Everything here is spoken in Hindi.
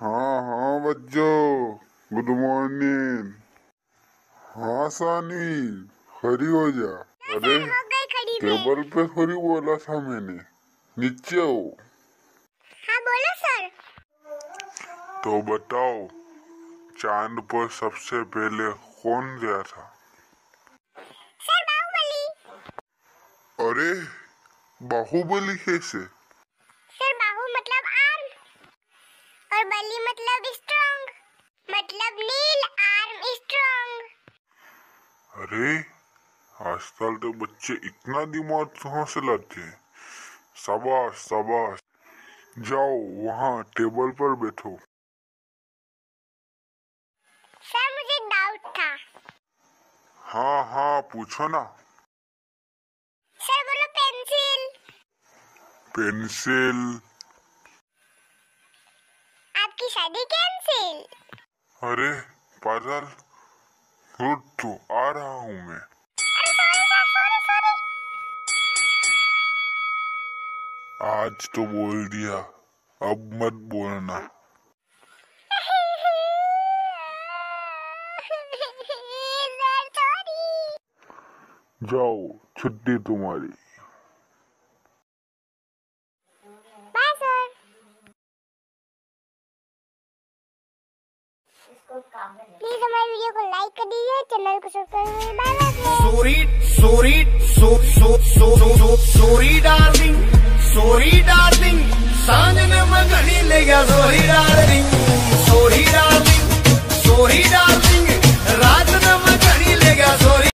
हाँ हाँ बच्चो गुड मॉर्निंग। हाँ सानी खड़ी हो जा। अरे टेबल पे खड़ी बोला था मैंने। नीचे हो हाँ बोलो सर। तो बताओ चाँद पर सबसे पहले कौन गया था? सर बाहुबली। अरे बाहुबली कैसे? और बली मतलब स्ट्रांग मतलब नील आर्म स्ट्रांग अरे आजकल तो बच्चे इतना दिमाग कहाँ से लाते हैं? शाबाश शाबाश। जाओ वहाँ टेबल पर बैठो। सर मुझे डाउट था। हाँ हाँ पूछो ना। सर बोलो पेंसिल पेंसिल आपकी शादी कैंसिल अरे पागल रुक तो आ रहा हूँ मैं। आज तो बोल दिया अब मत बोलना। जाओ छुट्टी तुम्हारी बाय सर प्लीज़ हमारे वीडियो को लाइक कर दीजिए चैनल को subscribe bye bye sorry sorry so so darling sorry darling